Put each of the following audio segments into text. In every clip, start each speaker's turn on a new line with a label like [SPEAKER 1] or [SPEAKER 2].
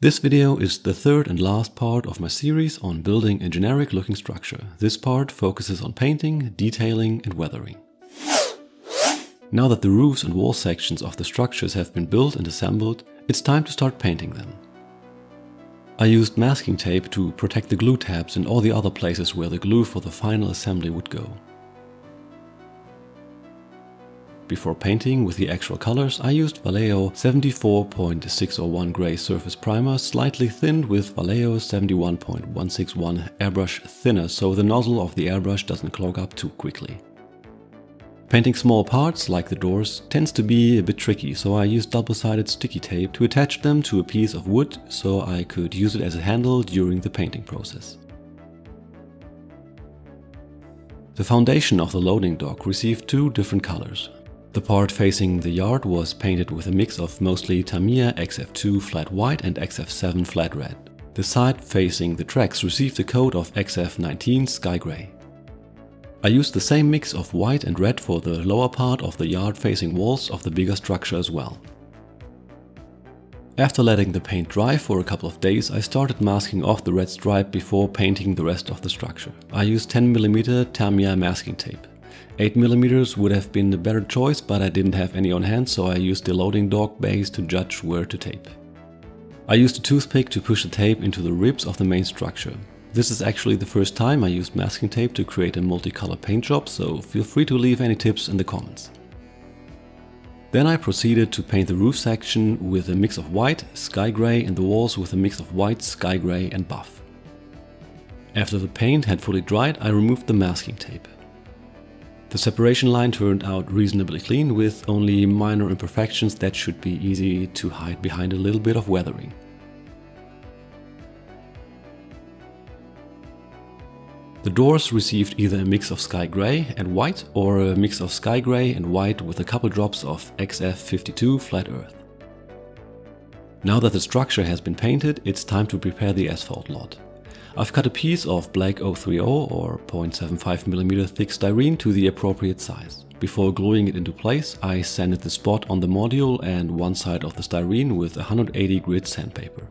[SPEAKER 1] This video is the third and last part of my series on building a generic looking structure. This part focuses on painting, detailing and weathering. Now that the roofs and wall sections of the structures have been built and assembled, it's time to start painting them. I used masking tape to protect the glue tabs and all the other places where the glue for the final assembly would go. Before painting with the actual colors, I used Vallejo 74.601 Grey Surface Primer, slightly thinned with Vallejo 71.161 Airbrush Thinner so the nozzle of the airbrush doesn't clog up too quickly. Painting small parts, like the doors, tends to be a bit tricky, so I used double-sided sticky tape to attach them to a piece of wood so I could use it as a handle during the painting process. The foundation of the loading dock received two different colors, the part facing the yard was painted with a mix of mostly Tamiya XF2 flat white and XF7 flat red. The side facing the tracks received a coat of XF19 sky grey. I used the same mix of white and red for the lower part of the yard facing walls of the bigger structure as well. After letting the paint dry for a couple of days, I started masking off the red stripe before painting the rest of the structure. I used 10mm Tamiya masking tape. 8mm would have been the better choice, but I didn't have any on hand, so I used the loading dock base to judge where to tape. I used a toothpick to push the tape into the ribs of the main structure. This is actually the first time I used masking tape to create a multicolor paint job, so feel free to leave any tips in the comments. Then I proceeded to paint the roof section with a mix of white, sky grey and the walls with a mix of white, sky grey and buff. After the paint had fully dried, I removed the masking tape. The separation line turned out reasonably clean with only minor imperfections that should be easy to hide behind a little bit of weathering. The doors received either a mix of sky grey and white or a mix of sky grey and white with a couple drops of XF52 flat earth. Now that the structure has been painted, it's time to prepare the asphalt lot. I've cut a piece of black 030 or 0.75mm thick styrene to the appropriate size. Before gluing it into place, I sanded the spot on the module and one side of the styrene with 180 grit sandpaper.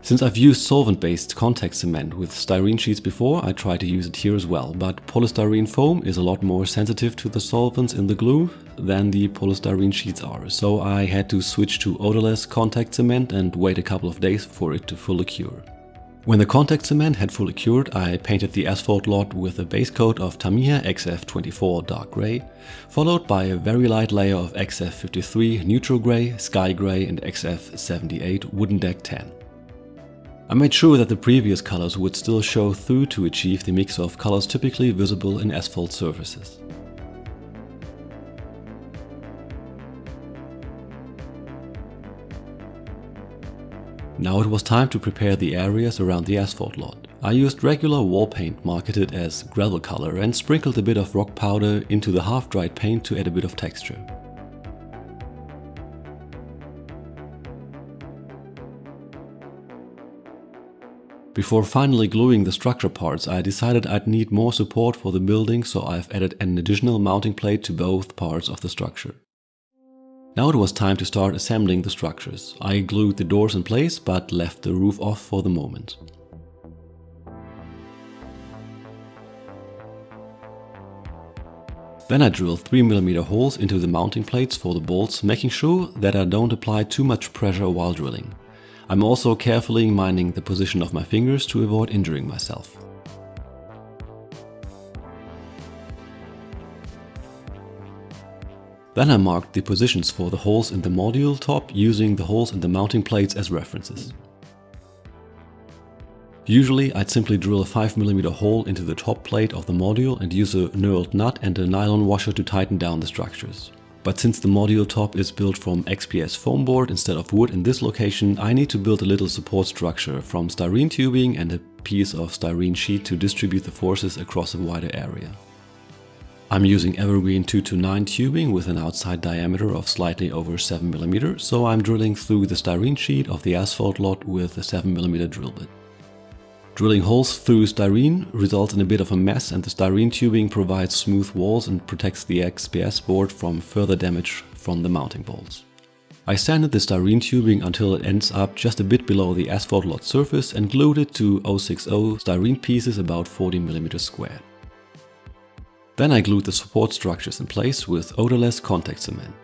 [SPEAKER 1] Since I've used solvent-based contact cement with styrene sheets before, I try to use it here as well, but polystyrene foam is a lot more sensitive to the solvents in the glue than the polystyrene sheets are, so I had to switch to odorless contact cement and wait a couple of days for it to fully cure. When the contact cement had fully cured, I painted the asphalt lot with a base coat of Tamiya XF24 dark grey, followed by a very light layer of XF53 neutral grey, sky grey and XF78 wooden deck tan. I made sure that the previous colors would still show through to achieve the mix of colors typically visible in asphalt surfaces. Now it was time to prepare the areas around the asphalt lot. I used regular wall paint marketed as gravel color and sprinkled a bit of rock powder into the half-dried paint to add a bit of texture. Before finally gluing the structure parts, I decided I'd need more support for the building, so I've added an additional mounting plate to both parts of the structure. Now it was time to start assembling the structures. I glued the doors in place but left the roof off for the moment. Then I drilled 3mm holes into the mounting plates for the bolts, making sure that I don't apply too much pressure while drilling. I'm also carefully minding the position of my fingers to avoid injuring myself. Then I marked the positions for the holes in the module top using the holes in the mounting plates as references. Usually I'd simply drill a 5mm hole into the top plate of the module and use a knurled nut and a nylon washer to tighten down the structures. But since the module top is built from XPS foam board instead of wood in this location, I need to build a little support structure from styrene tubing and a piece of styrene sheet to distribute the forces across a wider area. I'm using Evergreen 229 tubing with an outside diameter of slightly over 7mm, so I'm drilling through the styrene sheet of the asphalt lot with a 7mm drill bit. Drilling holes through styrene results in a bit of a mess and the styrene tubing provides smooth walls and protects the XPS board from further damage from the mounting bolts. I sanded the styrene tubing until it ends up just a bit below the asphalt lot surface and glued it to 060 styrene pieces about 40mm squared. Then I glued the support structures in place with odorless contact cement.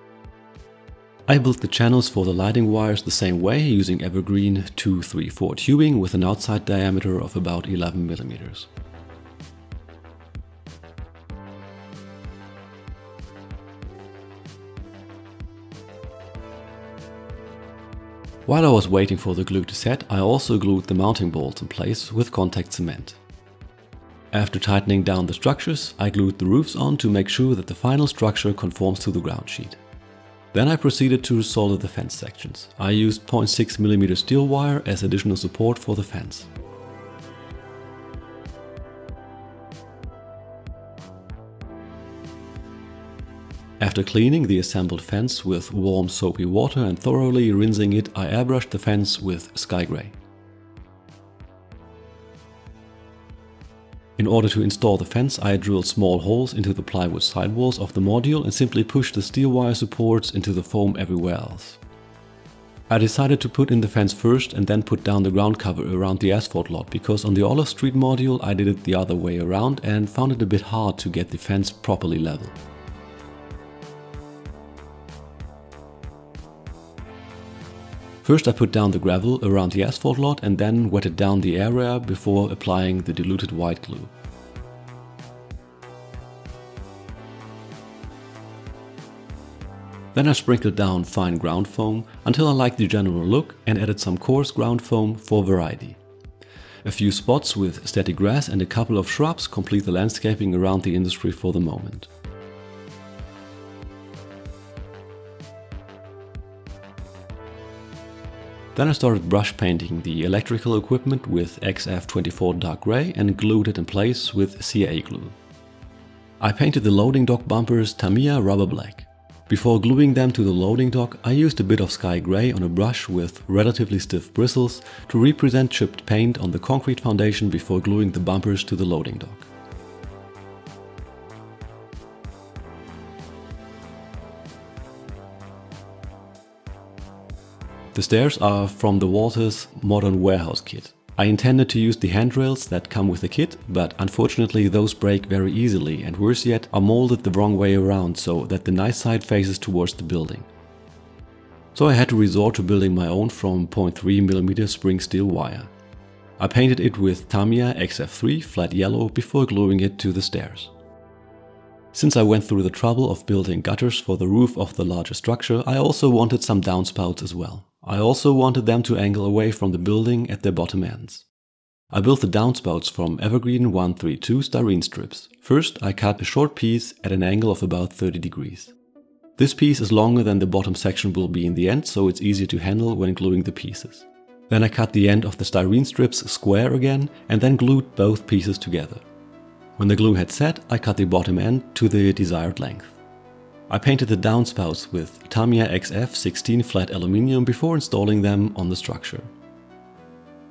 [SPEAKER 1] I built the channels for the lighting wires the same way using evergreen 234 tubing with an outside diameter of about 11mm. While I was waiting for the glue to set, I also glued the mounting bolts in place with contact cement. After tightening down the structures, I glued the roofs on to make sure that the final structure conforms to the ground sheet. Then I proceeded to solder the fence sections. I used 0.6mm steel wire as additional support for the fence. After cleaning the assembled fence with warm soapy water and thoroughly rinsing it, I airbrushed the fence with sky grey. In order to install the fence, I drilled small holes into the plywood sidewalls of the module and simply pushed the steel wire supports into the foam everywhere else. I decided to put in the fence first and then put down the ground cover around the asphalt lot because on the Olive Street module I did it the other way around and found it a bit hard to get the fence properly level. First I put down the gravel around the asphalt lot and then wetted down the area before applying the diluted white glue. Then I sprinkled down fine ground foam until I liked the general look and added some coarse ground foam for variety. A few spots with static grass and a couple of shrubs complete the landscaping around the industry for the moment. Then I started brush painting the electrical equipment with XF24 dark grey and glued it in place with CA glue. I painted the loading dock bumpers Tamiya rubber black. Before gluing them to the loading dock, I used a bit of sky grey on a brush with relatively stiff bristles to represent chipped paint on the concrete foundation before gluing the bumpers to the loading dock. The stairs are from the Walthers Modern Warehouse kit. I intended to use the handrails that come with the kit, but unfortunately those break very easily and worse yet are molded the wrong way around so that the nice side faces towards the building. So I had to resort to building my own from 0.3mm spring steel wire. I painted it with Tamiya XF3 flat yellow before gluing it to the stairs. Since I went through the trouble of building gutters for the roof of the larger structure, I also wanted some downspouts as well. I also wanted them to angle away from the building at their bottom ends. I built the downspouts from Evergreen 132 styrene strips. First, I cut a short piece at an angle of about 30 degrees. This piece is longer than the bottom section will be in the end, so it's easier to handle when gluing the pieces. Then I cut the end of the styrene strips square again and then glued both pieces together. When the glue had set, I cut the bottom end to the desired length. I painted the downspouts with Tamiya XF 16 flat aluminium before installing them on the structure.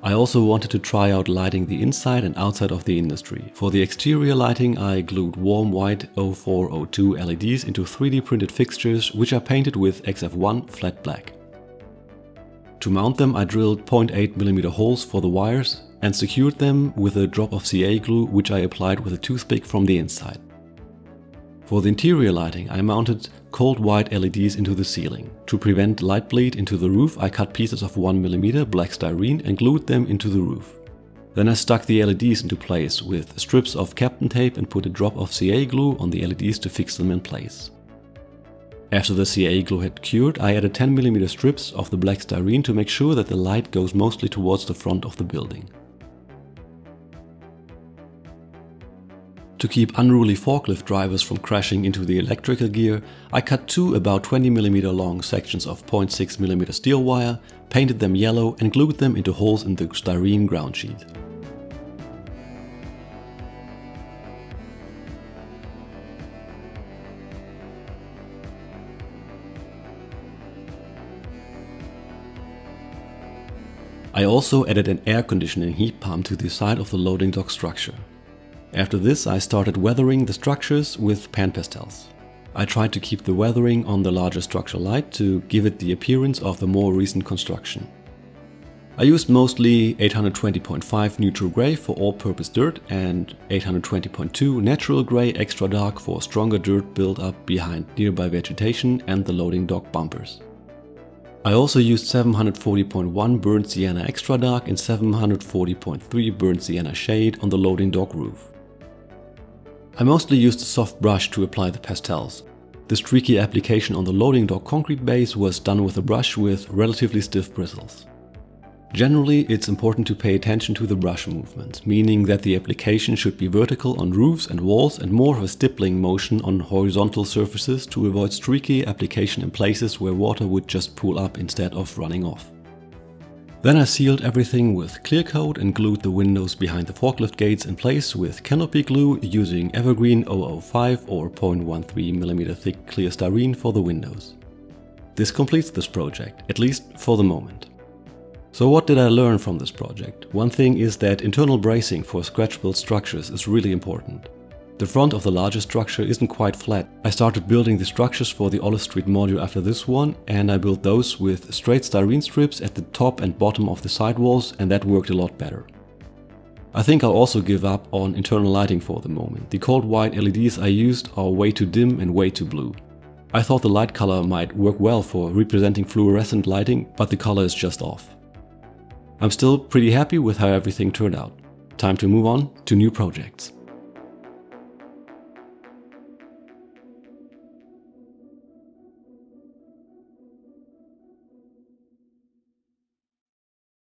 [SPEAKER 1] I also wanted to try out lighting the inside and outside of the industry. For the exterior lighting I glued warm white 0402 LEDs into 3D printed fixtures which I painted with XF1 flat black. To mount them I drilled 0.8mm holes for the wires and secured them with a drop of CA glue which I applied with a toothpick from the inside. For the interior lighting, I mounted cold white LEDs into the ceiling. To prevent light bleed into the roof, I cut pieces of 1mm black styrene and glued them into the roof. Then I stuck the LEDs into place with strips of Kapton tape and put a drop of CA glue on the LEDs to fix them in place. After the CA glue had cured, I added 10mm strips of the black styrene to make sure that the light goes mostly towards the front of the building. To keep unruly forklift drivers from crashing into the electrical gear, I cut two about 20mm long sections of 0.6mm steel wire, painted them yellow and glued them into holes in the styrene ground sheet. I also added an air conditioning heat pump to the side of the loading dock structure. After this I started weathering the structures with PanPastels. I tried to keep the weathering on the larger structure light to give it the appearance of a more recent construction. I used mostly 820.5 neutral grey for all-purpose dirt and 820.2 natural grey extra dark for stronger dirt build up behind nearby vegetation and the loading dock bumpers. I also used 740.1 burnt sienna extra dark and 740.3 burnt sienna shade on the loading dock roof. I mostly used a soft brush to apply the pastels. The streaky application on the loading dock concrete base was done with a brush with relatively stiff bristles. Generally, it's important to pay attention to the brush movement, meaning that the application should be vertical on roofs and walls and more of a stippling motion on horizontal surfaces to avoid streaky application in places where water would just pool up instead of running off. Then I sealed everything with clear coat and glued the windows behind the forklift gates in place with canopy glue using Evergreen 005 or 0.13mm thick clear styrene for the windows. This completes this project, at least for the moment. So what did I learn from this project? One thing is that internal bracing for scratch-built structures is really important. The front of the larger structure isn't quite flat. I started building the structures for the Olive Street module after this one and I built those with straight styrene strips at the top and bottom of the sidewalls and that worked a lot better. I think I'll also give up on internal lighting for the moment. The cold white LEDs I used are way too dim and way too blue. I thought the light color might work well for representing fluorescent lighting, but the color is just off. I'm still pretty happy with how everything turned out. Time to move on to new projects.